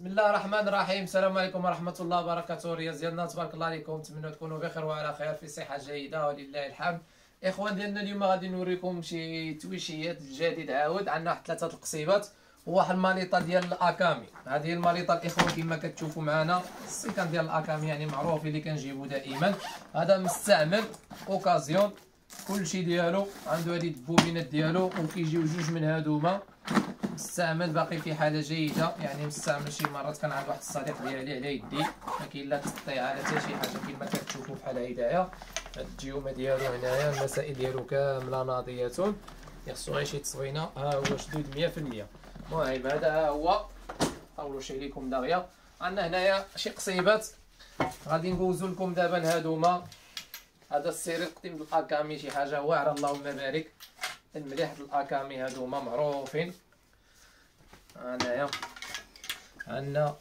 بسم الله الرحمن الرحيم السلام عليكم ورحمة الله وبركاته رياض ديالنا تبارك الله عليكم نتمنى تكونوا بخير وعلى خير في صحة جيدة ولله الحمد اخوان ديالنا اليوم غادي نوريكم شي تويشيات جديد عاود عندنا واحد ثلاثة القصيبات وواحد الماليطه ديال الاكامي هذه الماليطه الاخوان كما كتشوفوا معنا السيكان ديال الاكامي يعني معروف اللي كنجيبو دائما هذا مستعمل اوكازيون كلشي ديالو عنده هذه البوبينات ديالو وكيجيو جوج من هادوما مستعمل باقي في حالة جيدة. يعني مستعمل شي مرات كان عند واحد الصديق ديالي على يدي. ما لا تقطيع على حتى شي حاجة كما كتشوفوا بحال هدايا. هاد الجيومه ديالو هنايا المسائل ديالو كاملة ناضيه خصو غير شي تصوينة. ها هو شدود 100% المهم هذا هو. طولوش عليكم دغيا عندنا هنايا شي قصيبات. غادي ندوزو لكم دابا هادوما هذا السيري القديم الأكامي شي حاجة. واعره اللهم بارك. المليح الأكامي هادوما معروفين. هنايا عندنا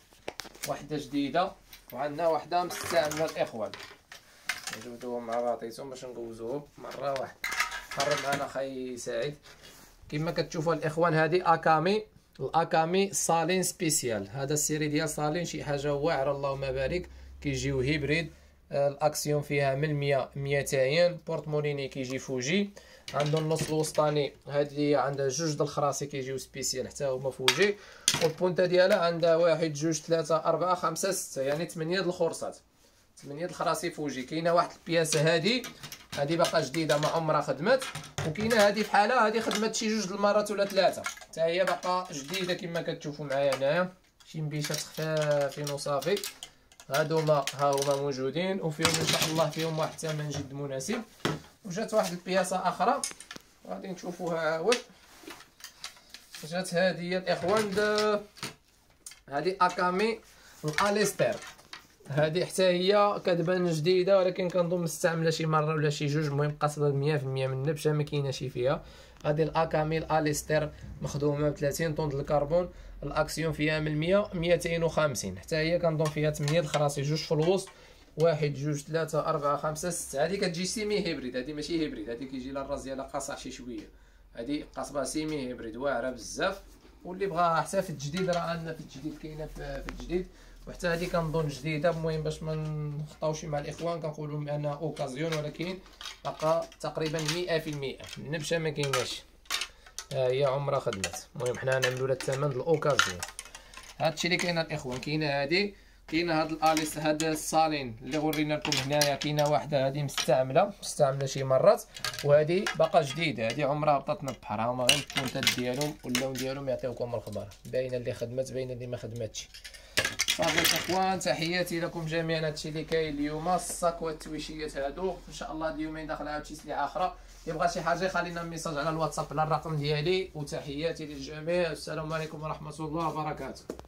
وحدة جديدة وعندنا وحدة مستعملة الاخوان نجبدوهم مع بعضياتهم باش نقوزوهم مرة واحدة. قرب معنا خي سعيد. كما كتشوفوا الإخوان هذه أكامي الأكامي صالين spécial. هذا ال série ديال صالين شي حاجة واعرة اللهم بارك. كيجيو hybride. الأكسيون فيها من 100 200 porte-moulinet كيجي فوجي. عنده النص الوسطاني هذه عندها جوج د الخراصي كيجيو spécial حتى هما فوجي. وال punta ديالها عندها واحد جوج ثلاثة أربعة خمسة ستة يعني ثمانية د الخرصات. ثمانية د الخراصي فوجي. كاينة واحد البياسة هذه هذه باقا جديدة ما عمرها خدمت. وكاينة هذه بحالها هذه خدمت شي جوج د المرات ولا ثلاثة. حتى هي باقا جديدة كما كتشوفوا معايا هنايا. شي مبيشات خفافين وصافي هادوما ها هما موجودين وفيهم إن شاء الله فيهم واحد الثمن جد مناسب. وجات واحد البياسه أخرى. غادي نشوفوها عاود. جات هذه الإخوان هذه أكامي الاليستر هذه حتى هي كتبان جديدة ولكن كنظن مستعملة شي مرة ولا شي جوج المهم قاصده 100% من النبشه ما كاينة شي فيها. هذه الاكامي الاليستر مخدومة ب 30 طن الكربون الأكسيون فيها من 100 250 حتى هي كنظن فيها 8 الخراصي جوج في الوسط واحد جوج ثلاثة أربعة خمسة ستة. هذه كتجي semi hybride هذه ماشي hybride هذه كيجي لها الراس ديالها قاصح شي شوية. هذه قاصبة semi hybride واعرة بزاف. واللي بغاها حتى في الجديد راه عندنا في الجديد كاينة في الجديد. وحتى هذه كنظن جديدة المهم باش ما نخطاوش مع الإخوان كنقولوا بأنها occasion ولكن بقى تقريبا مئة في المئة. النبشة ما كايناش. ها هي عمرها خدمت. المهم حنا نعملو لها الثمن ال occasion. هادشي اللي كاين الإخوان. كاينة هادي كاينة هاد الآليس هاد الصالين اللي ورينا لكم هنايا. كاينة واحدة هادي مستعملة مستعملة شي مرات. وهادي باقا جديدة. هادي عمرها هبطت من البحر هما غير البونتات ديالهم واللون ديالهم يعطيوكم الخبر. باينة اللي خدمت باينة اللي ما خدمتش. صافي الإخوان تحياتي لكم جميعا. هادشي اللي كاين اليوم الصاك والتويشيات هادو. إن شاء الله اليومين داخل عاود شي سلعه أخرى يبغى شي حاجة يخلينا message على الواتساب على الرقم ديالي. وتحياتي للجميع. السلام عليكم ورحمة الله وبركاته.